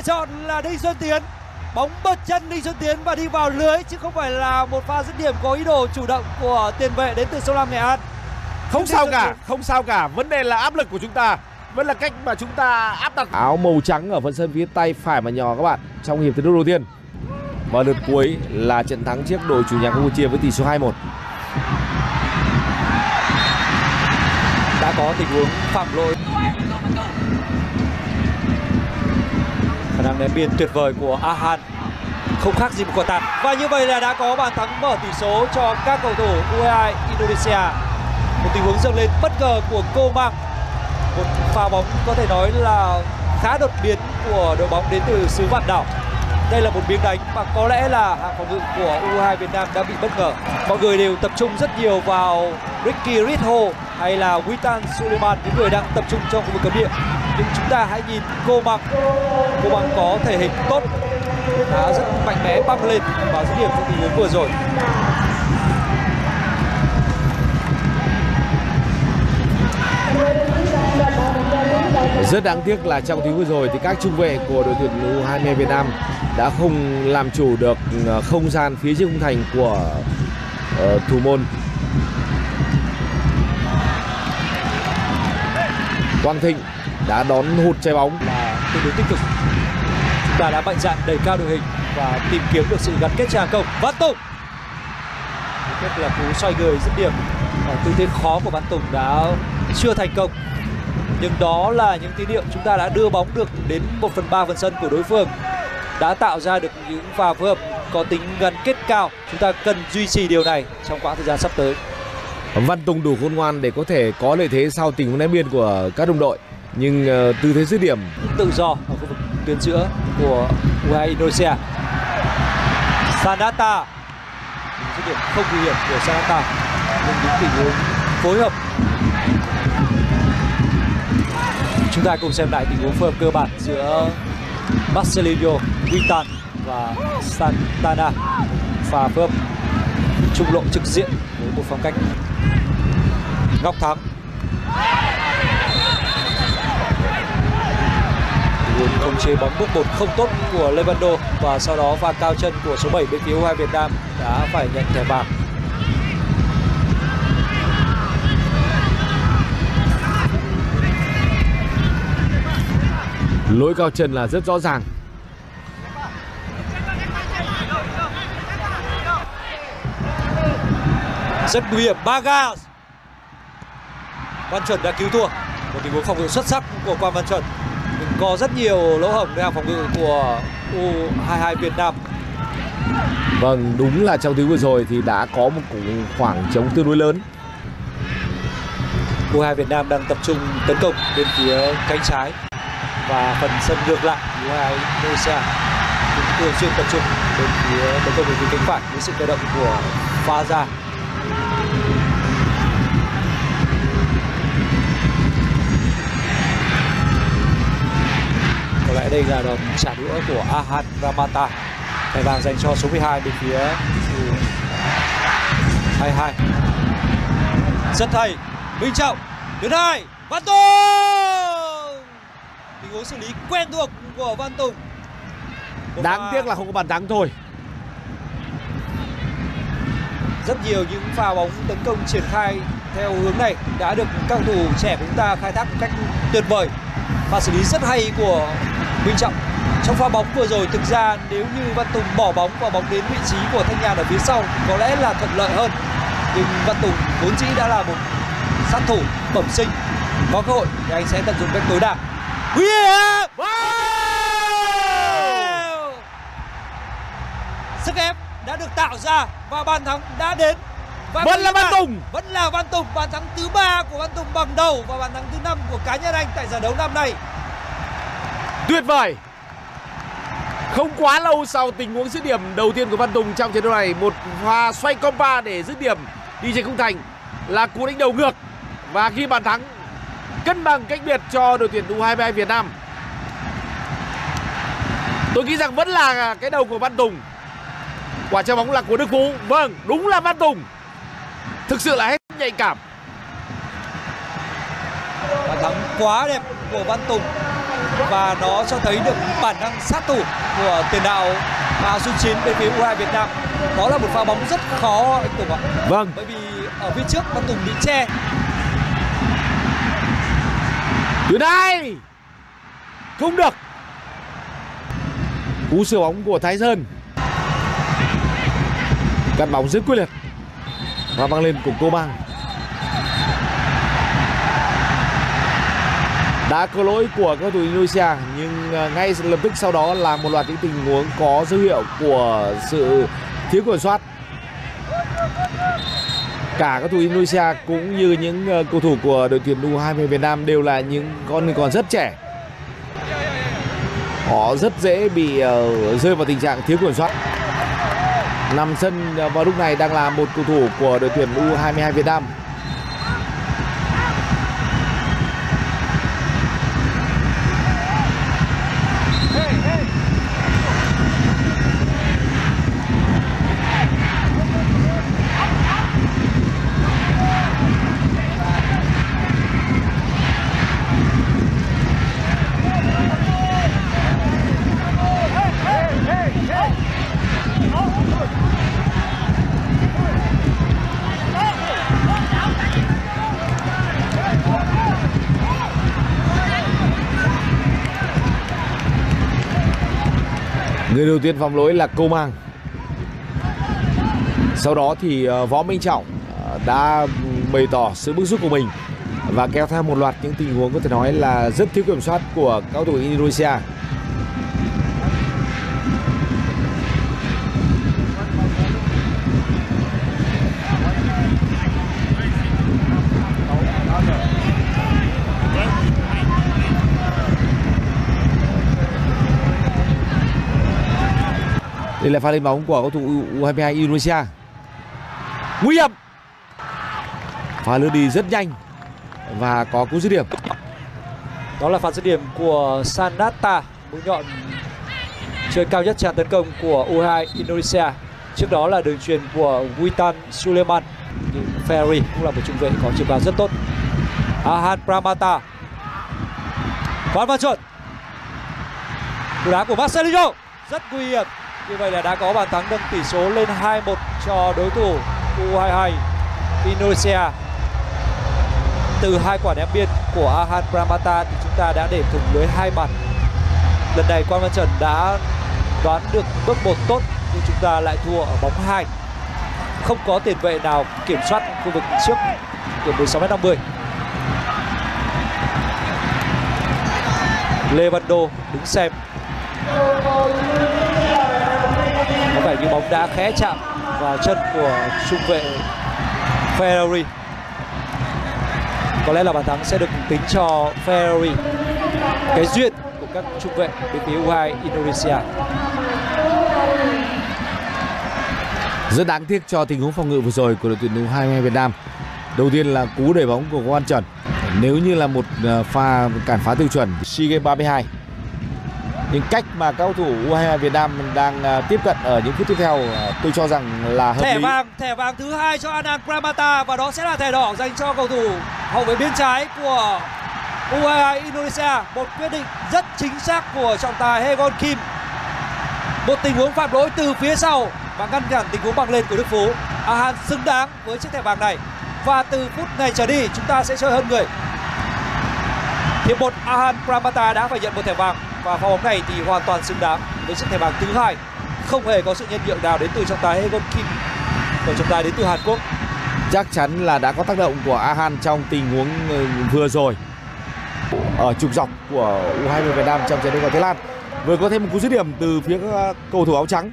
lựa chọn là Đinh Xuân Tiến. Bóng bật chân Đinh Xuân Tiến và đi vào lưới chứ không phải là một pha dứt điểm có ý đồ chủ động của tiền vệ đến từ sông Lam Nghệ An. Không sao cả không sao cả. Vấn đề là áp lực của chúng ta vẫn là cách mà chúng ta áp đặt. Áo màu trắng ở phần sân phía tay phải mà nhỏ các bạn trong hiệp thi đấu đầu tiên. Và lượt cuối là trận thắng trước đội chủ nhà Campuchia với tỷ số 2-1 đã có tình huống phạm lỗi khả năng ném biên tuyệt vời của Ahan không khác gì một quả tạt. Và như vậy là đã có bàn thắng mở tỷ số cho các cầu thủ U22 Indonesia. Một tình huống dâng lên bất ngờ của cô mang. Một pha bóng có thể nói là khá đột biến của đội bóng đến từ xứ vạn đảo. Đây là một miếng đánh mà có lẽ là hàng phòng ngự của U2 Việt Nam đã bị bất ngờ. Mọi người đều tập trung rất nhiều vào Ricky Ritho hay là Witan Suleiman, những người đang tập trung trong khu vực cấm địa nhưng chúng ta hãy nhìn cô bằng cô bằng có thể hình tốt đã rất mạnh mẽ băng lên vào dứt điểm trong tình huống vừa rồi Rất đáng tiếc là trong tiếng vừa rồi thì các trung vệ của đội tuyển U20 Việt Nam đã không làm chủ được ờ, không gian phía trước khung thành của uh, thủ môn. Quang Thịnh đã đón hụt trái bóng. Là tương đối tích cực. Chúng ta đã mạnh dạn đẩy cao đội hình và tìm kiếm được sự gắn kết trang công. Văn Tùng! Rất là cú xoay người dứt điểm. Ở tư thế khó của Văn Tùng đã chưa thành công. Nhưng đó là những tín hiệu chúng ta đã đưa bóng được đến 1 phần 3 phần sân của đối phương. Đã tạo ra được những pha phối hợp có tính gắn kết cao. Chúng ta cần duy trì điều này trong quãng thời gian sắp tới. Văn Tùng đủ khôn ngoan để có thể có lợi thế sau tình huống ném biên của các đồng đội nhưng uh, tư thế dứt điểm. Tự do ở khu vực tuyến giữa của U22 Indonesia. Sanata. Dứt điểm không nguy hiểm của Sanata. Nhưng những tình huống phối hợp. Chúng ta cùng xem lại tình huống phối hợp cơ bản giữa Marcelino Witan và Santana. Pha phối hợp trung lộ trực diện với một phong cách Ngọc Thắng. Chế bóng bước một không tốt của Levando và sau đó pha cao chân của số 7 bên phía U2 Việt Nam đã phải nhận thẻ vàng. Lỗi cao chân là rất rõ ràng. Rất nguy hiểm Baga Văn Chuẩn đã cứu thua. Một tình huống phòng ngự xuất sắc của Quang Văn Chuẩn có rất nhiều lỗ hổng trong phòng ngự của U22 Việt Nam Vâng, đúng là trong tiếng vừa rồi thì đã có một khoảng trống tương đối lớn. U22 Việt Nam đang tập trung tấn công bên phía cánh trái và phần sân ngược lại U22 Indonesia cũng thường xuyên tập trung bên phía tấn công bên phía cánh phải với sự cơ động của pha có lẽ đây là đòn trả đũa của Ahan Ramata. Thẻ vàng dành cho số 12 bên phía 22 rất hay. Minh Trọng tuyến hai Văn Tùng. Tình huống xử lý quen thuộc của Văn Tùng. Một đáng tiếc là không có bàn thắng thôi. Rất nhiều những pha bóng tấn công triển khai theo hướng này đã được các cầu thủ trẻ của chúng ta khai thác một cách tuyệt vời. Pha xử lý rất hay của Minh Trọng. Trong pha bóng vừa rồi thực ra nếu như Văn Tùng bỏ bóng và bóng đến vị trí của Thanh Nhàn ở phía sau có lẽ là thuận lợi hơn. Nhưng Văn Tùng vốn dĩ đã là một sát thủ bẩm sinh. Có cơ hội thì anh sẽ tận dụng cách tối đa. Hiểm wow! sức ép đã được tạo ra và bàn thắng đã đến. Và vẫn là Văn Tùng. vẫn là Văn Tùng. Bàn thắng thứ ba của Văn Tùng bằng đầu và bàn thắng thứ năm của cá nhân anh tại giải đấu năm nay tuyệt vời không quá lâu sau tình huống dứt điểm đầu tiên của Văn Tùng trong trận đấu này một pha xoay compa để dứt điểm đi trên khung thành là cú đánh đầu ngược và ghi bàn thắng cân bằng cách biệt cho đội tuyển U22 Việt Nam. Tôi nghĩ rằng vẫn là cái đầu của Văn Tùng. Quả treo bóng là của Đức Phú. Vâng, đúng là Văn Tùng. Thực sự là hết nhạy cảm. Bàn thắng quá đẹp của Văn Tùng và nó cho thấy được bản năng sát thủ của tiền đạo áo số 9 bên phía U2 Việt Nam. Đó là một pha bóng rất khó anh Tùng ạ. Vâng. Bởi vì ở phía trước Văn Tùng bị che. Tuyến hai Không được Cú sửa bóng của Thái Sơn Cắt bóng rất quyết liệt Và băng lên của cô Mang Đã có lỗi của các cầu thủ Indonesia, Nhưng ờ, ngay lập tức sau đó là một loạt những tình huống có dấu hiệu của sự thiếu kiểm soát cả các cầu thủ Indonesia cũng như những ờ, cầu thủ của đội tuyển U20 Việt Nam đều là những con người còn rất trẻ. Họ rất dễ bị ờ, rơi vào tình trạng thiếu kiểm soát. Nằm sân vào lúc này đang là một cầu thủ của đội tuyển U22 Việt Nam. Người đầu tiên phạm lỗi là Câu Mang. Sau đó thì ờ, Võ Minh Trọng ờ, đã bày tỏ sự bức xúc của mình và kéo theo một loạt những tình huống có thể nói là rất thiếu kiểm soát của cao thủ Indonesia. Đây là pha lên bóng của cầu thủ U22 Indonesia. Nguy hiểm. Pha lướt đi rất nhanh và có cú dứt điểm. Đó là pha dứt điểm của Sanata, mũi nhọn chơi cao nhất tràn tấn công của U2 Indonesia. Trước đó là đường truyền của Witan Suleiman. Nhưng Ferry cũng là một trung vệ có chiều cao rất tốt. Ahan Pramata. Quán vào chuẩn. Cú đá của Marcelinho rất nguy hiểm. Như vậy là đã có bàn thắng nâng tỷ số lên 2-1 cho đối thủ U22 Indonesia. Từ hai quả ném biên của Ahan Pramata thì chúng ta đã để thủng lưới hai bàn. Lần này Quang Văn Trần đã đoán được bước một tốt, nhưng chúng ta lại thua ở bóng 2. Không có tiền vệ nào kiểm soát khu vực trước của 16m50. Lê Văn Đô đứng xem vẻ như bóng đã khẽ chạm vào chân của trung vệ Ferrari có lẽ là bàn thắng sẽ được tính cho Ferrari cái duyên của các trung vệ bên phía U2 Indonesia Rất đáng tiếc cho tình huống phòng ngự vừa rồi của đội tuyển U22 Việt Nam. Đầu tiên là cú đẩy bóng của Quang Trần. Nếu như là một ờ, pha cản phá tiêu chuẩn SEA Games 32 nhưng cách mà các cầu thủ U22 Việt Nam đang ờ, tiếp cận ở những phút tiếp theo ờ, tôi cho rằng là hợp thẻ lý. vàng thẻ vàng thứ hai cho Anand Pramata và đó sẽ là thẻ đỏ dành cho cầu thủ hậu vệ bên trái của U22 Indonesia. Một quyết định rất chính xác của trọng tài Hegon Kim. Một tình huống phạm lỗi từ phía sau và ngăn cản tình huống bằng lên của Đức Phú. Ahan xứng đáng với chiếc thẻ vàng này. Và từ phút này trở đi chúng ta sẽ chơi hơn người. Hiệp một Ahan Pramata đã phải nhận một thẻ vàng và pha bóng này thì hoàn toàn xứng đáng với chiếc thẻ vàng thứ hai không hề có sự nhân nhượng nào đến từ trọng tài Hegon Kim của trọng tài đến từ Hàn Quốc Chắc chắn là đã có tác động của Ahan trong tình huống ờ, vừa rồi ở trục dọc của U20 Việt Nam trong trận đấu với Thái Lan. Vừa có thêm một cú dứt điểm từ phía các cầu thủ áo trắng.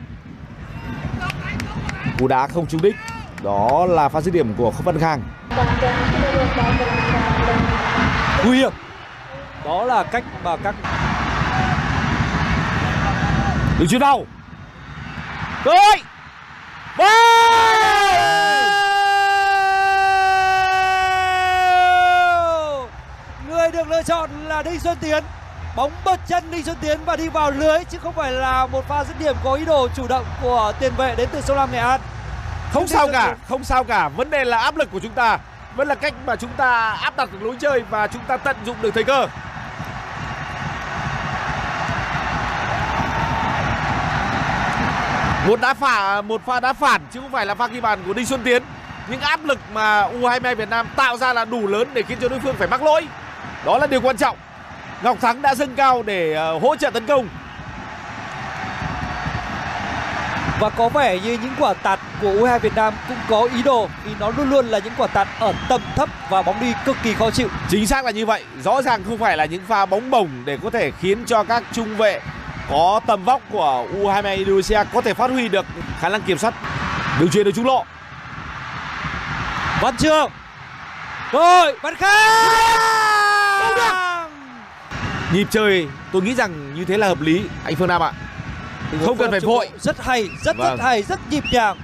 Cú đá không trúng đích. Đó là pha dứt điểm của Khốc Văn Khang. nguy hiểm đó là cách mà các Đường chuyền đầu. Hội. người được lựa chọn là Đinh Xuân Tiến bóng bật chân Đinh Xuân Tiến và đi vào lưới chứ không phải là một pha dứt điểm có ý đồ chủ động của tiền vệ đến từ sông Lam Nghệ An Không Đinh sao cả, không sao cả. Vấn đề là áp lực của chúng ta. Vẫn là cách mà chúng ta áp đặt được lối chơi và chúng ta tận dụng được thời cơ. Một đá phả một pha đá phản chứ không phải là pha ghi bàn của Đinh Xuân Tiến những áp lực mà U22 Việt Nam tạo ra là đủ lớn để khiến cho đối phương phải mắc lỗi đó là điều quan trọng Ngọc Thắng đã dâng cao để uh, hỗ trợ tấn công Và có vẻ như những quả tạt của U22 Việt Nam cũng có ý đồ vì nó luôn luôn là những quả tạt ở tầm thấp và bóng đi cực kỳ khó chịu. Chính xác là như vậy. Rõ ràng không phải là những pha bóng bổng để có thể khiến cho các trung vệ có tầm vóc của U22 Indonesia có thể phát huy được khả năng kiểm soát đường truyền được trung lộ. Văn Trường. Rồi, Văn Khang. Nhịp chơi tôi nghĩ rằng như thế là hợp lý anh Phương Nam ạ. Không cần phải vội. Rất hay, rất Vâng. rất hay, rất nhịp nhàng.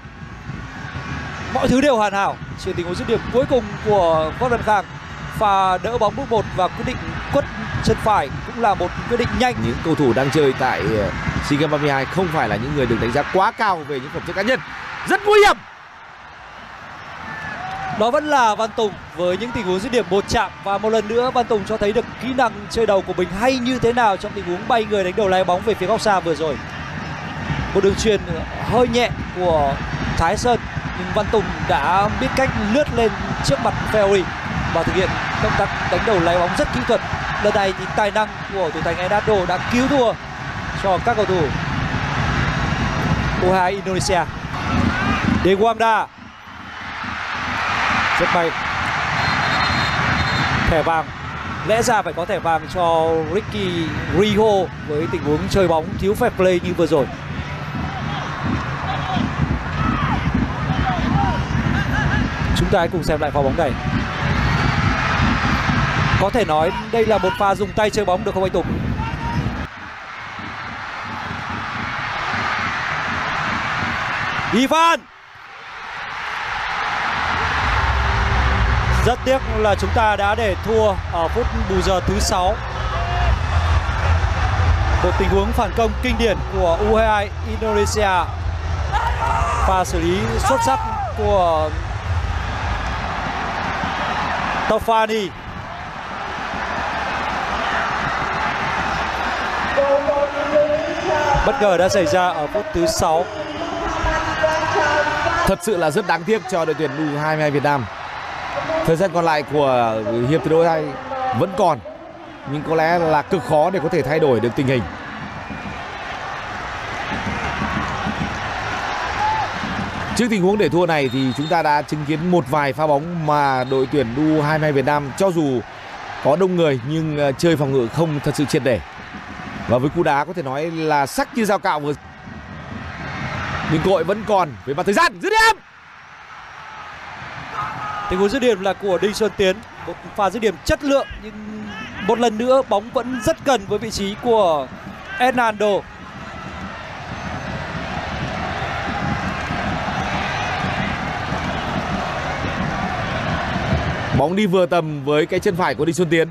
Mọi thứ đều hoàn hảo. Chỉ tình huống dứt điểm cuối cùng của Văn Khang pha đỡ bóng bước một và quyết định quất chân phải cũng là một quyết định nhanh. Những cầu thủ đang chơi tại ờ, SEA Games 32 không phải là những người được đánh giá quá cao về những phẩm chất cá nhân. Rất nguy hiểm. Đó vẫn là Văn Tùng với những tình huống dứt điểm một chạm và một lần nữa Văn Tùng cho thấy được kỹ năng chơi đầu của mình hay như thế nào trong tình huống bay người đánh đầu lái bóng về phía góc xa vừa rồi. Một đường truyền hơi nhẹ của Thái Sơn nhưng Văn Tùng đã biết cách lướt lên trước mặt Ferry và thực hiện công tác đánh đầu lái bóng rất kỹ thuật. Lần này thì tài năng của thủ thành Enado đã cứu thua cho các cầu thủ U2 Indonesia. Dewamda rất may. Thẻ vàng. Lẽ ra phải có thẻ vàng cho Ricky Riho với tình huống chơi bóng thiếu fair play như vừa rồi. Chúng ta hãy cùng xem lại pha bóng này có thể nói đây là một pha dùng tay chơi bóng được không anh Tùng? Ivan! Rất tiếc là chúng ta đã để thua ở phút bù giờ thứ 6 Một tình huống phản công kinh điển của U22 Indonesia. Pha xử lý xuất sắc của Tofani. Bất ngờ đã xảy ra ở phút thứ 6 Thật sự là rất đáng tiếc cho đội tuyển U22 Việt Nam. Thời gian còn lại của hiệp thi đấu này vẫn còn, nhưng có lẽ là cực khó để có thể thay đổi được tình hình. Trước tình huống để thua này thì chúng ta đã chứng kiến một vài pha bóng mà đội tuyển U22 Việt Nam cho dù có đông người nhưng ờ, chơi phòng ngự không thật sự triệt để. Và với cú đá có thể nói là sắc như dao cạo vừa nhưng cơ hội vẫn còn với mặt thời gian dứt điểm! Tình huống dứt điểm là của Đinh Xuân Tiến Một pha dứt điểm chất lượng Nhưng một lần nữa bóng vẫn rất gần với vị trí của Hernando. Bóng đi vừa tầm với cái chân phải của Đinh Xuân Tiến